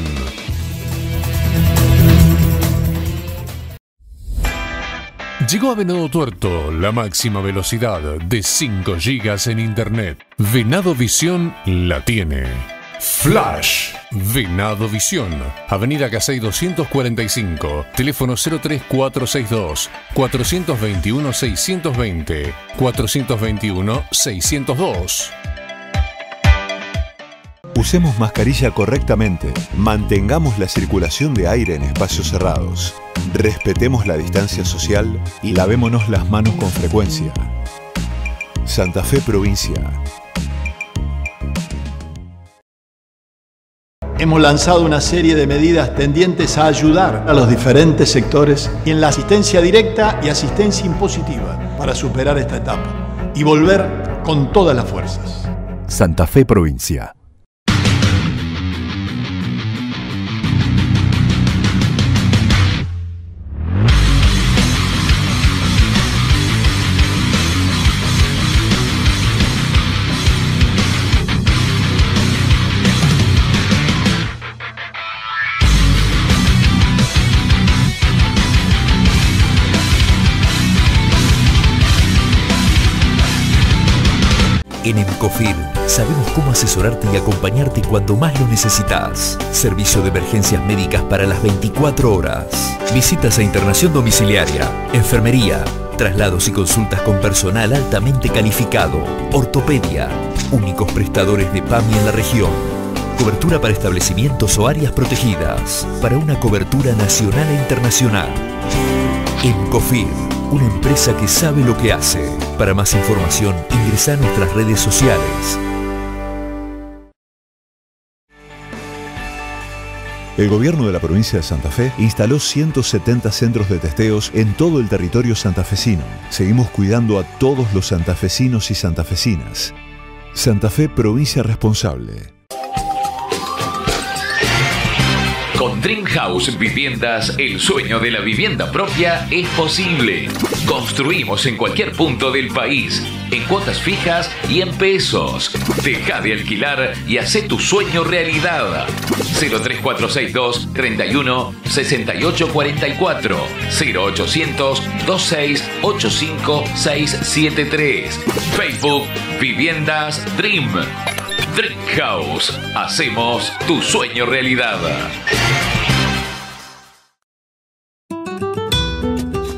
Llegó a Venado Tuerto la máxima velocidad de 5 GB en Internet. Venado Visión la tiene. Flash. Venado Visión. Avenida Casey 245. Teléfono 03462 421 620 421 602. Usemos mascarilla correctamente, mantengamos la circulación de aire en espacios cerrados, respetemos la distancia social y lavémonos las manos con frecuencia. Santa Fe Provincia. Hemos lanzado una serie de medidas tendientes a ayudar a los diferentes sectores en la asistencia directa y asistencia impositiva para superar esta etapa y volver con todas las fuerzas. Santa Fe Provincia. En Emcofir sabemos cómo asesorarte y acompañarte cuando más lo necesitas. Servicio de emergencias médicas para las 24 horas. Visitas a internación domiciliaria, enfermería, traslados y consultas con personal altamente calificado, ortopedia, únicos prestadores de PAMI en la región. Cobertura para establecimientos o áreas protegidas, para una cobertura nacional e internacional. Emcofir una empresa que sabe lo que hace. Para más información, ingresa a nuestras redes sociales. El gobierno de la provincia de Santa Fe instaló 170 centros de testeos en todo el territorio santafesino. Seguimos cuidando a todos los santafesinos y santafesinas. Santa Fe, provincia responsable. Con Dreamhouse Viviendas, el sueño de la vivienda propia es posible. Construimos en cualquier punto del país, en cuotas fijas y en pesos. Deja de alquilar y hace tu sueño realidad. 03462 31 6844 0800 26 673 Facebook Viviendas Dream. Dreamhouse. Hacemos tu sueño realidad.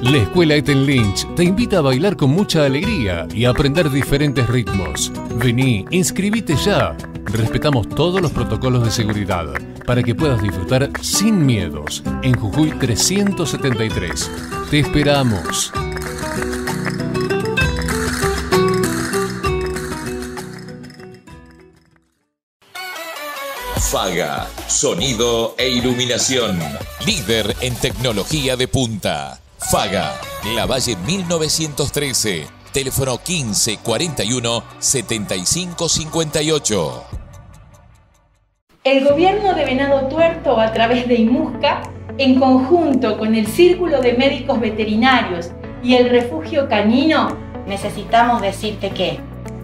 La escuela Eten Lynch te invita a bailar con mucha alegría y a aprender diferentes ritmos. Vení, inscribite ya. Respetamos todos los protocolos de seguridad para que puedas disfrutar sin miedos en Jujuy 373. Te esperamos. Faga, sonido e iluminación. Líder en tecnología de punta. Faga, La Valle 1913. Teléfono 15 41 75 58. El gobierno de Venado Tuerto, a través de IMUSCA, en conjunto con el Círculo de Médicos Veterinarios y el Refugio Canino, necesitamos decirte que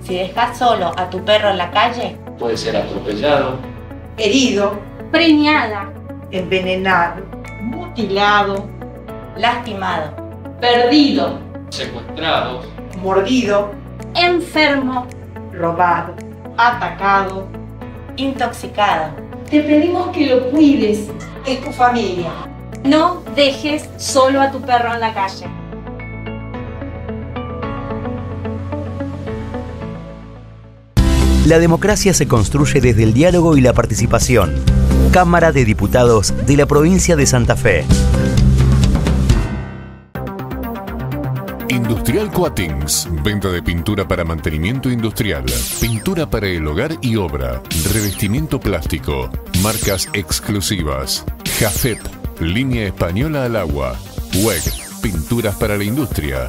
si dejas solo a tu perro en la calle, puede ser atropellado, herido, preñada, envenenado, mutilado, lastimado, perdido, secuestrado, mordido, enfermo, robado, atacado, intoxicado. Te pedimos que lo cuides. Es tu familia. No dejes solo a tu perro en la calle. La democracia se construye desde el diálogo y la participación. Cámara de Diputados de la provincia de Santa Fe. Industrial Coatings, venta de pintura para mantenimiento industrial, pintura para el hogar y obra, revestimiento plástico, marcas exclusivas, Jafet, línea española al agua, WEG, pinturas para la industria,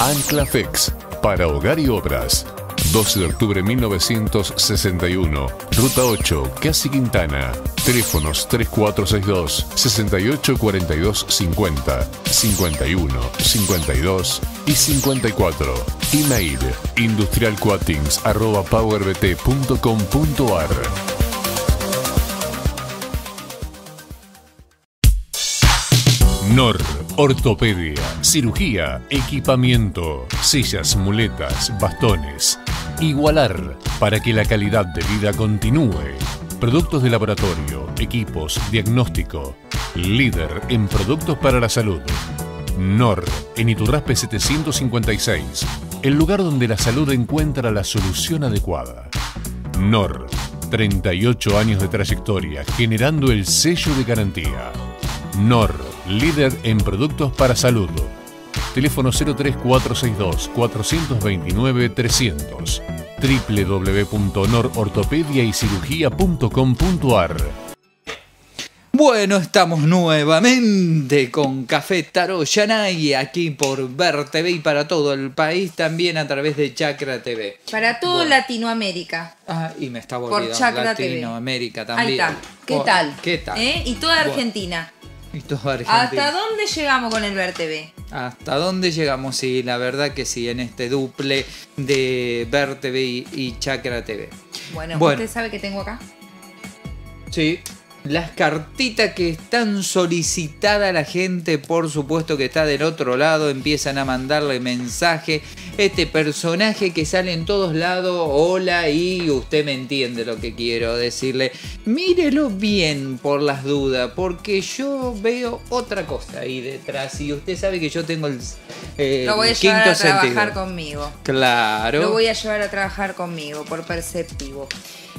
Anclafex, para hogar y obras, 12 de octubre 1961. Ruta 8, Casi Quintana. Teléfonos 3462 6842 50, 51, 52 y 54. Email industrialcoatings@powerbt.com.ar. NOR, ortopedia, cirugía, equipamiento, sillas, muletas, bastones. Igualar para que la calidad de vida continúe. Productos de laboratorio, equipos, diagnóstico. Líder en productos para la salud. NOR, en Iturraspe 756. El lugar donde la salud encuentra la solución adecuada. NOR, 38 años de trayectoria, generando el sello de garantía. NOR, líder en productos para salud. Teléfono 03462 429 300 www.norortopediaycirugía.com.ar Bueno, estamos nuevamente con Café Taro Yanay aquí por Ver TV y para todo el país, también a través de Chakra TV. Para todo Bueno. Latinoamérica. Ah, y me estaba Por olvidando Chakra TV. Latinoamérica Ahí también. está. ¿Qué Oh, tal? ¿Qué tal? ¿Eh? Y toda Bueno. Y Argentina. ¿Hasta dónde llegamos con el Ver TV? ¿Hasta dónde llegamos? Sí, la verdad que sí, en este duple de Ver TV y, y Chakra TV. Bueno, Bueno. ¿usted sabe qué tengo acá? Sí. Las cartitas que están solicitadas la gente, por supuesto que está del otro lado, empiezan a mandarle mensaje. Este personaje que sale en todos lados, hola, y usted me entiende lo que quiero decirle. Mírelo bien por las dudas, porque yo veo otra cosa ahí detrás. Y usted sabe que yo tengo el, eh, Lo voy a llevar a trabajar sentido. conmigo. Claro. Lo voy a llevar a trabajar conmigo por perceptivo.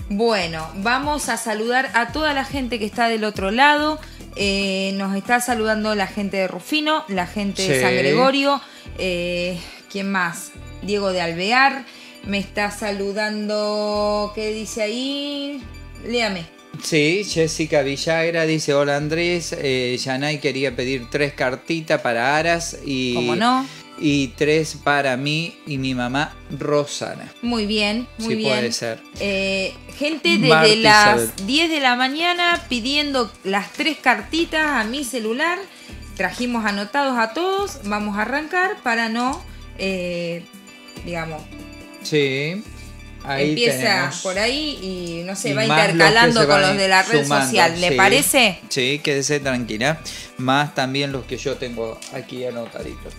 Bueno, vamos a saludar a toda la gente que está del otro lado. Eh, nos está saludando la gente de Rufino, la gente de. San Gregorio. eh, ¿Quién más? Diego de Alvear. Me está saludando. ¿Qué dice ahí? Léame. Sí, Jessica Villagra dice, hola Andrés, eh, Yanay quería pedir tres cartitas para Aras y, ¿Cómo no? Y tres para mí y mi mamá Rosana. Muy bien, muy sí bien. puede ser. Eh, gente desde Marta las Isabel. 10 de la mañana pidiendo las tres cartitas a mi celular. Trajimos anotados a todos. Vamos a arrancar para no, eh, digamos, Sí, ahí empieza tenemos. por ahí y no sé, Y va los intercalando con los de la red sumando, social. ¿Le sí. parece? Sí, quédese tranquila. Más también los que yo tengo aquí anotaditos.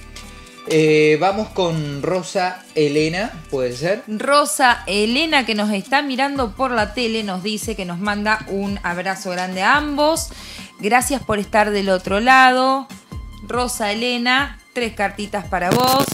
Eh, vamos con Rosa Elena, ¿puede ser? Rosa Elena que nos está mirando por la tele nos dice que nos manda un abrazo grande a ambos. Gracias por estar del otro lado. Rosa Elena, tres cartitas para vos.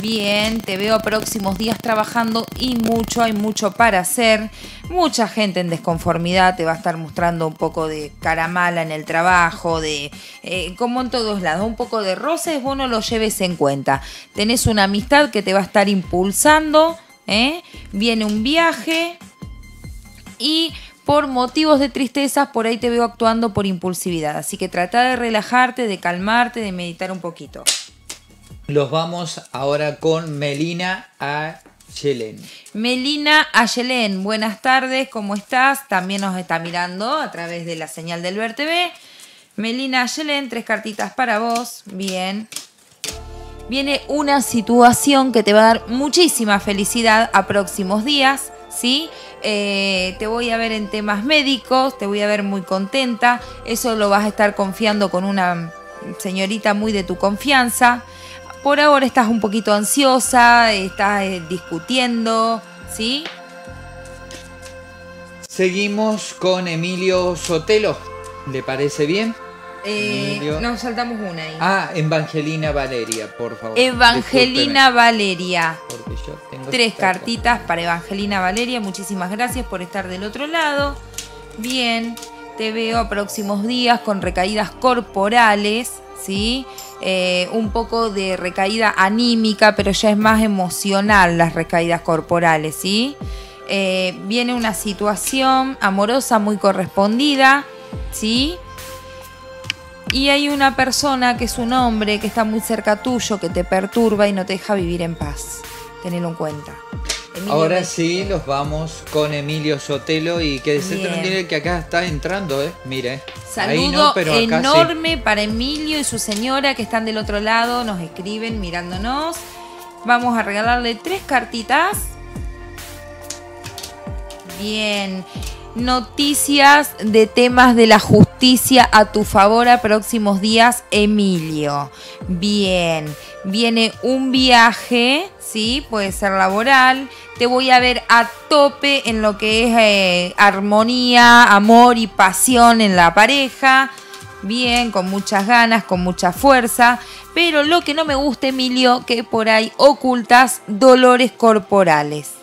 Bien, te veo próximos días trabajando y mucho, hay mucho para hacer. Mucha gente en desconformidad te va a estar mostrando un poco de cara mala en el trabajo, de eh, como en todos lados, un poco de roces, vos no lo lleves en cuenta. Tenés una amistad que te va a estar impulsando, ¿eh? viene un viaje y por motivos de tristeza, por ahí te veo actuando por impulsividad. Así que trata de relajarte, de calmarte, de meditar un poquito. Los vamos ahora con Melina a. Melina Ayelén, buenas tardes, ¿cómo estás? También nos está mirando a través de la señal del Ver TV. Melina Ayelén, tres cartitas para vos. Bien. Viene una situación que te va a dar muchísima felicidad a próximos días, ¿sí? Eh, te voy a ver en temas médicos, te voy a ver muy contenta. Eso lo vas a estar confiando con una señorita muy de tu confianza. Por ahora estás un poquito ansiosa, estás eh, discutiendo, ¿sí? Seguimos con Emilio Sotelo. ¿Le parece bien? Eh, Emilio. nos saltamos una ahí. Ah, Evangelina Valeria, por favor. Evangelina Valeria. Porque yo tengo Tres cartitas para Evangelina Valeria. Muchísimas gracias por estar del otro lado. Bien, te veo a próximos días con recaídas corporales, ¿sí? Eh, un poco de recaída anímica, pero ya es más emocional las recaídas corporales, ¿sí? Eh, viene una situación amorosa muy correspondida, ¿sí? Y hay una persona que es un hombre que está muy cerca tuyo, que te perturba y no te deja vivir en paz. Tenelo en cuenta. Emilio Ahora sí, los vamos con Emilio Sotelo y que se tiene que acá está entrando, ¿eh? Mire. Saludo Ahí no, pero acá sí. enorme para Emilio y su señora que están del otro lado, nos escriben mirándonos. Vamos a regalarle tres cartitas. Bien. Noticias de temas de la justicia a tu favor a próximos días, Emilio. Bien. Viene un viaje, ¿sí? Puede ser laboral. Te voy a ver a tope en lo que es eh, armonía, amor y pasión en la pareja. Bien, con muchas ganas, con mucha fuerza. Pero lo que no me gusta, Emilio, que por ahí ocultas dolores corporales.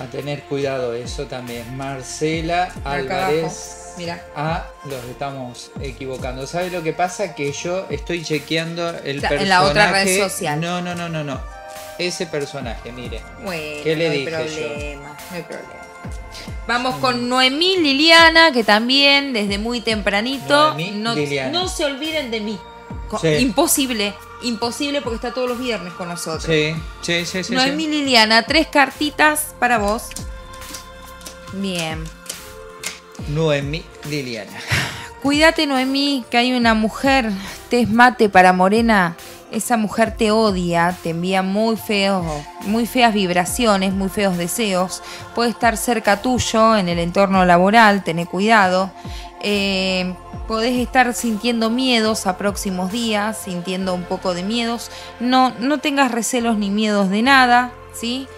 A tener cuidado, eso también. Marcela Acá Álvarez. mira. Ah, los estamos equivocando. ¿Sabe lo que pasa? Que yo estoy chequeando el O sea, personaje. en la otra red social. No, no, no, no, no. Ese personaje, mire. Bueno, ¿Qué le no hay dije yo? problema, no hay problema. Vamos con Noemí Liliana, que también desde muy tempranito. Noemí no, Liliana. no se olviden de mí. Sí. Imposible, imposible porque está todos los viernes con nosotros. Sí, sí, sí, sí. Noemí sí. Liliana, tres cartitas para vos. Bien. Noemí Liliana. Cuídate, Noemí, que hay una mujer, te es mate para Morena. Esa mujer te odia, te envía muy feos, muy feas vibraciones, muy feos deseos. Puede estar cerca tuyo en el entorno laboral, tené cuidado. Eh, podés estar sintiendo miedos a próximos días, sintiendo un poco de miedos. No, no tengas recelos ni miedos de nada, ¿sí?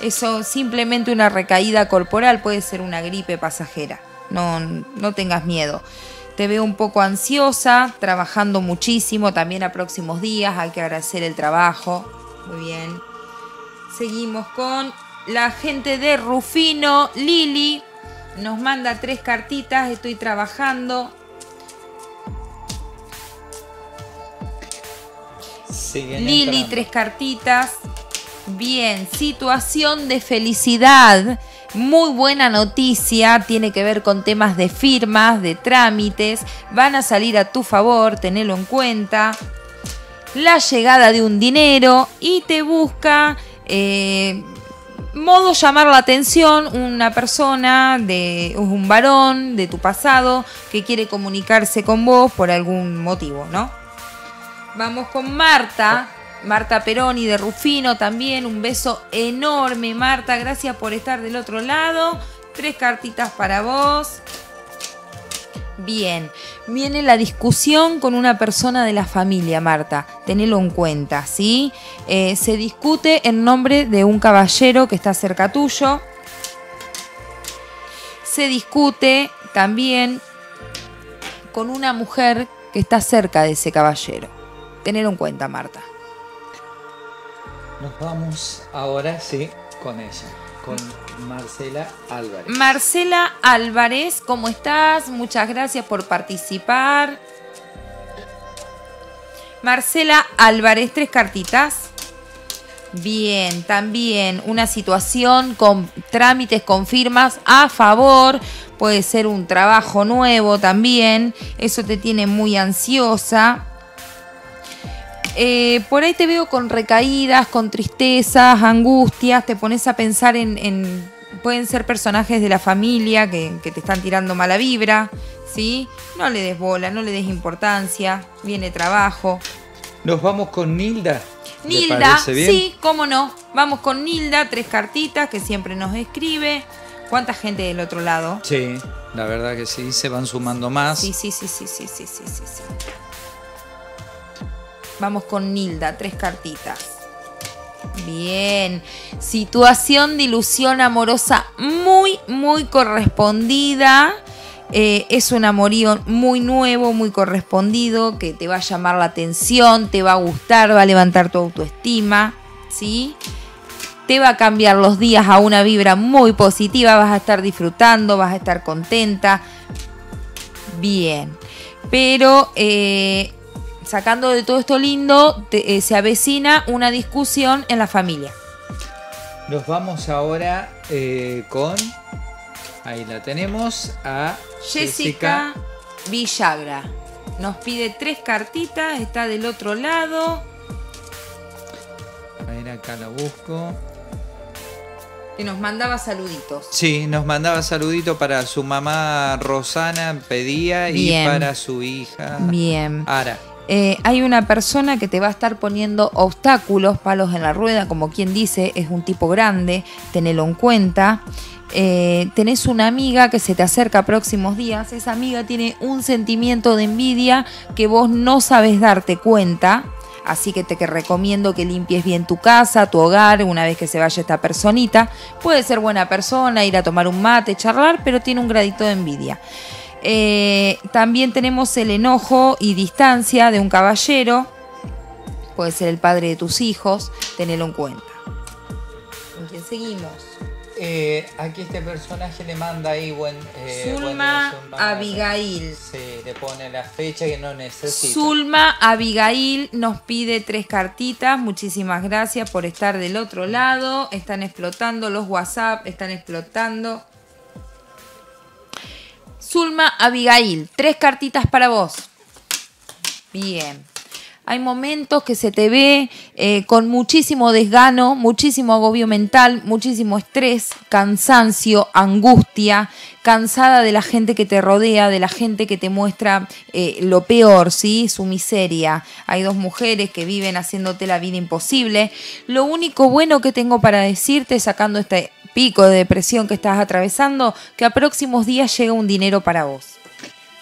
Eso simplemente una recaída corporal puede ser una gripe pasajera. No, no tengas miedo. Te veo un poco ansiosa, trabajando muchísimo también a próximos días. Hay que agradecer el trabajo. Muy bien. Seguimos con la gente de Rufino. Lili nos manda tres cartitas. Estoy trabajando. Siguen Lili, entrando. tres cartitas. Bien, situación de felicidad. Muy buena noticia, tiene que ver con temas de firmas, de trámites. Van a salir a tu favor, tenelo en cuenta. La llegada de un dinero y te busca eh, modo llamar la atención una persona, de un varón de tu pasado que quiere comunicarse con vos por algún motivo, ¿no? Vamos con Marta. Marta Peroni de Rufino también. Un beso enorme, Marta. Gracias por estar del otro lado. Tres cartitas para vos. Bien, viene la discusión con una persona de la familia, Marta. Tenelo en cuenta, ¿sí? Eh, se discute en nombre de un caballero que está cerca tuyo. Se discute también con una mujer que está cerca de ese caballero. Tenelo en cuenta, Marta. Nos vamos ahora sí con ella, con Marcela Álvarez. Marcela Álvarez, ¿cómo estás? Muchas gracias por participar. Marcela Álvarez, tres cartitas. Bien, también una situación con trámites, con firmas a favor, puede ser un trabajo nuevo también, eso te tiene muy ansiosa. Eh, por ahí te veo con recaídas, con tristezas, angustias, te pones a pensar en, pueden ser personajes de la familia que, te están tirando mala vibra, ¿sí? No le des bola, no le des importancia, viene trabajo. Nos vamos con Nilda. Nilda, sí, cómo no. Vamos con Nilda, tres cartitas que siempre nos escribe. ¿Cuánta gente del otro lado? Sí, la verdad que sí, se van sumando más. Sí, sí, sí, sí, sí, sí, sí. sí. Vamos con Nilda, tres cartitas. Bien. Situación de ilusión amorosa muy, muy correspondida. Eh, es un amorío muy nuevo, muy correspondido, que te va a llamar la atención, te va a gustar, va a levantar tu autoestima, ¿sí? Te va a cambiar los días a una vibra muy positiva, vas a estar disfrutando, vas a estar contenta. Bien. Pero eh, sacando de todo esto lindo, te- eh, se avecina una discusión en la familia. Nos vamos ahora eh, con. Ahí la tenemos. A Jessica Villagra. Nos pide tres cartitas, está del otro lado. A ver, acá la busco. Que nos mandaba saluditos. Sí, nos mandaba saludito para su mamá Rosana, pedía, Bien. y para su hija Bien. Ara. Eh, hay una persona que te va a estar poniendo obstáculos, palos en la rueda, como quien dice, es un tipo grande, tenelo en cuenta. Eh, tenés una amiga que se te acerca próximos días, esa amiga tiene un sentimiento de envidia que vos no sabes darte cuenta, así que te que recomiendo que limpies bien tu casa, tu hogar, una vez que se vaya esta personita. Puede ser buena persona, ir a tomar un mate, charlar, pero tiene un gradito de envidia. Eh, también tenemos el enojo y distancia de un caballero. Puede ser el padre de tus hijos. Tenelo en cuenta. ¿Con quién seguimos? Eh, aquí este personaje le manda ahí buen. eh, Zulma buen Abigail. Sí, le pone la fecha que no necesita. Zulma Abigail nos pide tres cartitas. Muchísimas gracias por estar del otro lado. Están explotando los WhatsApp, están explotando. Zulma Abigail, tres cartitas para vos. Bien. Hay momentos que se te ve eh, con muchísimo desgano, muchísimo agobio mental, muchísimo estrés, cansancio, angustia, cansada de la gente que te rodea, de la gente que te muestra eh, lo peor, ¿sí? Su miseria. Hay dos mujeres que viven haciéndote la vida imposible. Lo único bueno que tengo para decirte, sacando este pico de depresión que estás atravesando, que a próximos días llega un dinero para vos.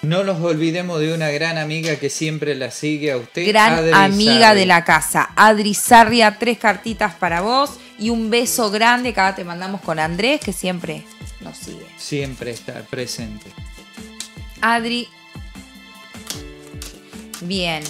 No nos olvidemos de una gran amiga que siempre la sigue a usted. Gran Adri amiga de la casa, Adri Sarria, tres cartitas para vos y un beso grande que acá te mandamos con Andrés, que siempre nos sigue. Siempre está presente. Adri. Bien.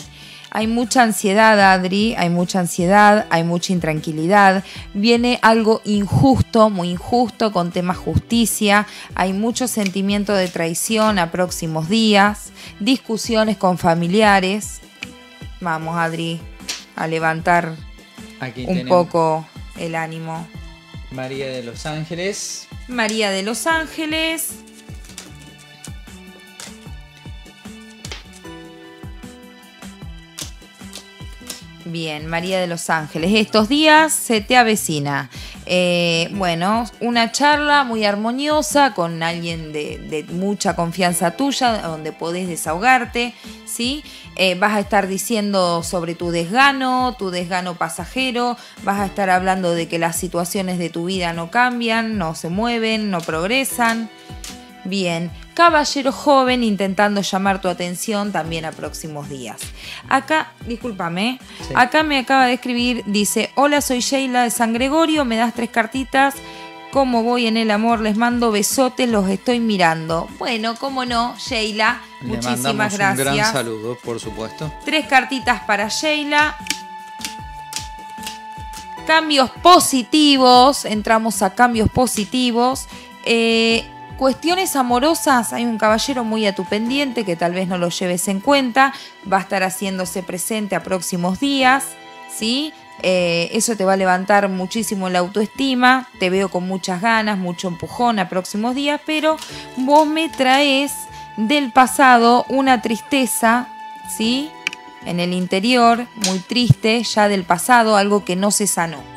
Hay mucha ansiedad, Adri, hay mucha ansiedad, hay mucha intranquilidad. Viene algo injusto, muy injusto, con temas justicia. Hay mucho sentimiento de traición a próximos días. Discusiones con familiares. Vamos, Adri, a levantar Aquí un tenemos poco el ánimo. María de los Ángeles. María de los Ángeles. Bien, María de los Ángeles. Estos días se te avecina. Eh, bueno, una charla muy armoniosa con alguien de, de mucha confianza tuya, donde podés desahogarte, ¿sí? Eh, vas a estar diciendo sobre tu desgano, tu desgano pasajero, vas a estar hablando de que las situaciones de tu vida no cambian, no se mueven, no progresan. Bien, caballero joven intentando llamar tu atención también a próximos días. Acá, discúlpame, Sí. acá me acaba de escribir, dice, hola, soy Sheila de San Gregorio, me das tres cartitas, ¿cómo voy en el amor? Les mando besotes, los estoy mirando. Bueno, cómo no, Sheila, Le muchísimas mandamos gracias. un gran saludo, por supuesto. Tres cartitas para Sheila. Cambios positivos. Entramos a cambios positivos. Eh, cuestiones amorosas. Hay un caballero muy a tu pendiente que tal vez no lo lleves en cuenta. Va a estar haciéndose presente a próximos días. ¿Sí? Eh, eso te va a levantar muchísimo la autoestima. Te veo con muchas ganas, mucho empujón a próximos días, pero vos me traes del pasado una tristeza, ¿sí? En el interior, muy triste, ya del pasado, algo que no se sanó.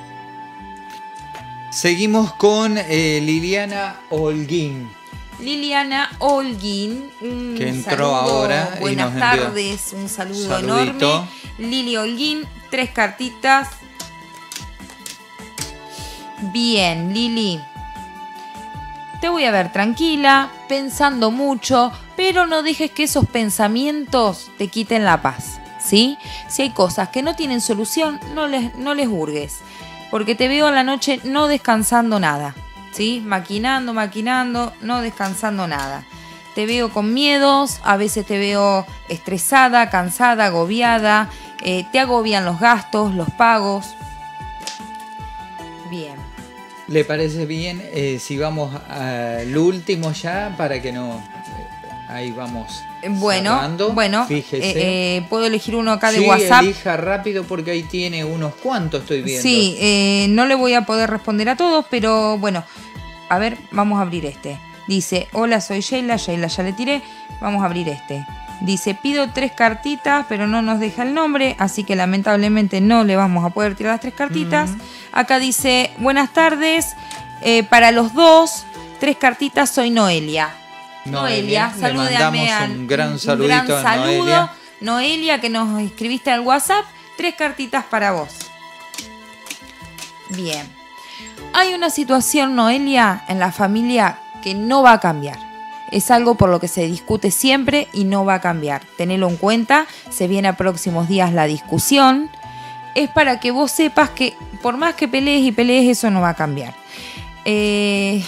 Seguimos con eh, Liliana Holguín. Liliana Holguín, un Que entró saludo, ahora y Buenas nos envió tardes, un saludo saludito. enorme. Lili Holguín, tres cartitas. Bien, Lili. Te voy a ver tranquila, pensando mucho, pero no dejes que esos pensamientos te quiten la paz, ¿sí? Si hay cosas que no tienen solución, no les, no les hurgues, porque te veo a la noche no descansando nada, ¿sí? Maquinando, maquinando, no descansando nada. Te veo con miedos, a veces te veo estresada, cansada, agobiada, eh, te agobian los gastos, los pagos. Bien. ¿Le parece bien eh, si vamos al último ya para que no... ahí vamos. Bueno, cerrando? bueno, Fíjese. eh, eh, puedo elegir uno acá de Sí, WhatsApp. elija rápido porque ahí tiene unos cuantos, estoy viendo. Sí, eh, no le voy a poder responder a todos, pero bueno, a ver, vamos a abrir este. Dice, hola, soy Sheila, Sheila ya le tiré, vamos a abrir este. Dice, pido tres cartitas, pero no nos deja el nombre, así que lamentablemente no le vamos a poder tirar las tres cartitas. Acá dice, buenas tardes, para los dos, tres cartitas, soy Noelia. Noelia, le salúdame mandamos a un gran un saludo. Noelia. Noelia, que nos escribiste al WhatsApp, tres cartitas para vos. Bien. Hay una situación, Noelia, en la familia que no va a cambiar. Es algo por lo que se discute siempre y no va a cambiar. Tenelo en cuenta, se viene a próximos días la discusión. Es para que vos sepas que por más que pelees y pelees, eso no va a cambiar. Eh,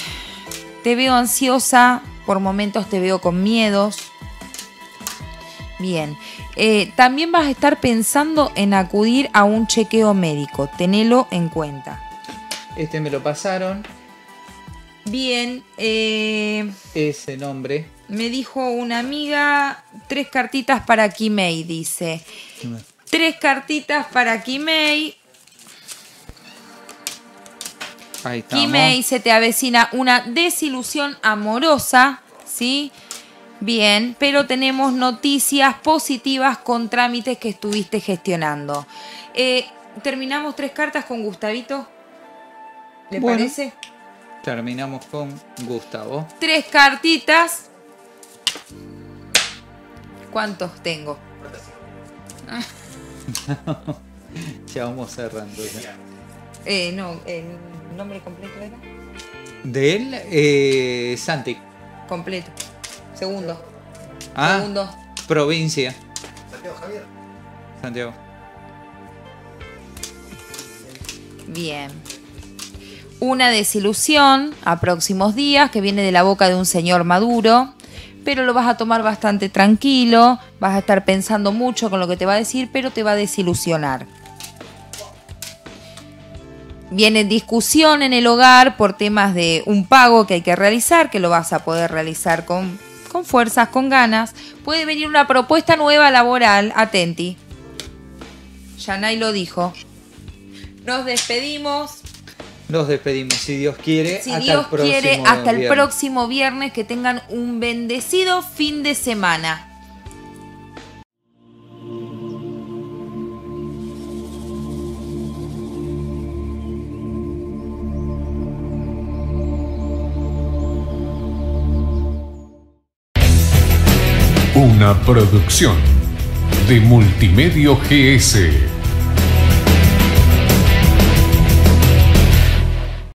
te veo ansiosa, por momentos te veo con miedos. Bien. Eh, también vas a estar pensando en acudir a un chequeo médico. Tenelo en cuenta. Este me lo pasaron, Bien. eh, ese nombre. me dijo una amiga, tres cartitas para Kimei, dice. Tres cartitas para Kimei. Ahí. Kimei se te avecina una desilusión amorosa, ¿sí? Bien, pero tenemos noticias positivas con trámites que estuviste gestionando. Eh, Terminamos tres cartas con Gustavito. ¿Le Bueno. parece? Terminamos con Gustavo. Tres cartitas. ¿Cuántos tengo? (laughs) ya vamos cerrando. ya. Eh, no, el nombre completo era. De él, eh, Santi. Completo. Segundo. Ah, Segundo. provincia. Santiago Javier. Santiago. Bien. Una desilusión a próximos días que viene de la boca de un señor maduro, pero lo vas a tomar bastante tranquilo, vas a estar pensando mucho con lo que te va a decir, pero te va a desilusionar. Viene discusión en el hogar por temas de un pago que hay que realizar, que lo vas a poder realizar con, con fuerzas, con ganas. Puede venir una propuesta nueva laboral, atenti. Yanay lo dijo. Nos despedimos. Nos despedimos, si Dios quiere. Si hasta Dios el próximo quiere, hasta el viernes. próximo viernes que tengan un bendecido fin de semana. Una producción de Multimedio GS.